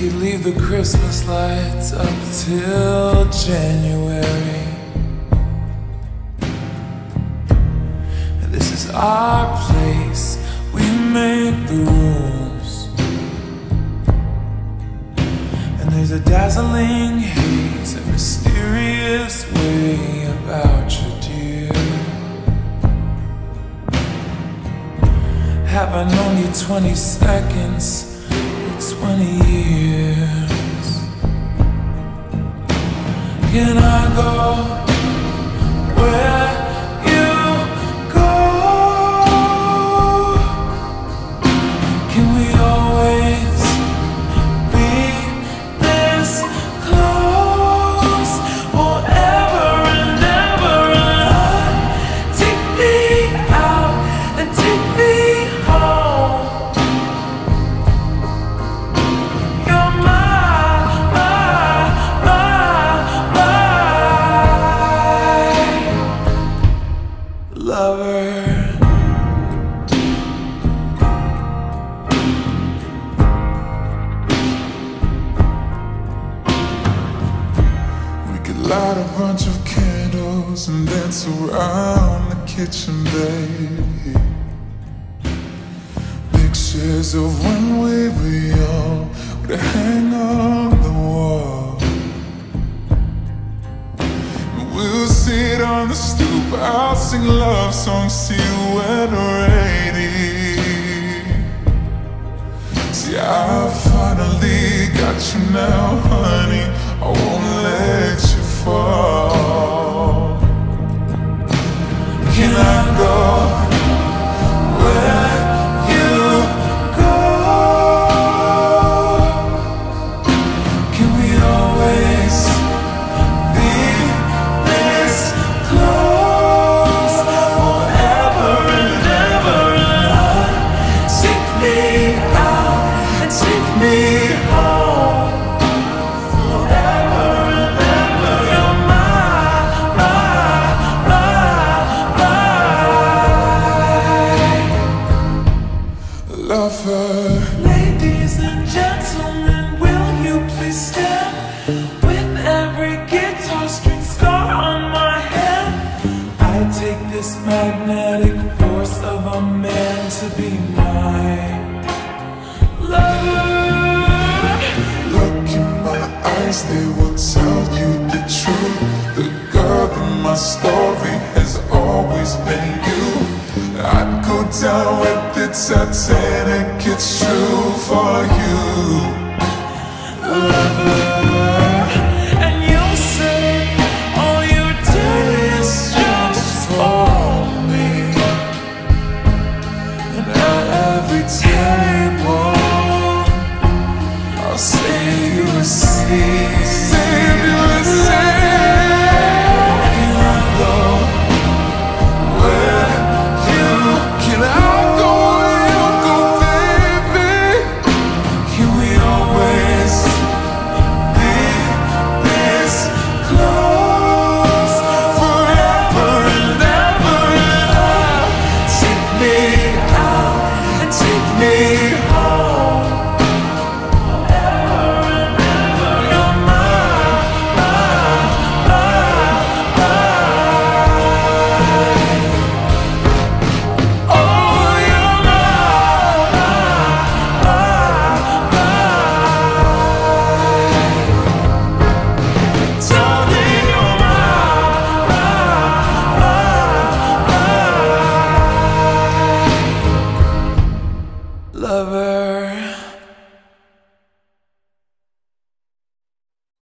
could leave the Christmas lights up till January. This is our place, we make the rules. And there's a dazzling haze, a mysterious way about you, dear. Have I known you 20 seconds? 20 years. Can I go where light a bunch of candles and dance around the kitchen, baby. Pictures of when we were young would hang on We'll sit on the stoop, I'll sing love songs to you when we're 80. See, I finally got you now, honey. I won't let you fall. Ladies and gentlemen, will you please stand? With every guitar string scar on my hand I take this magnetic force of a man to be my lover Look in my eyes, they will tell you the truth. The girl in my story has always been you I'd go down with the Titanic, it's true for you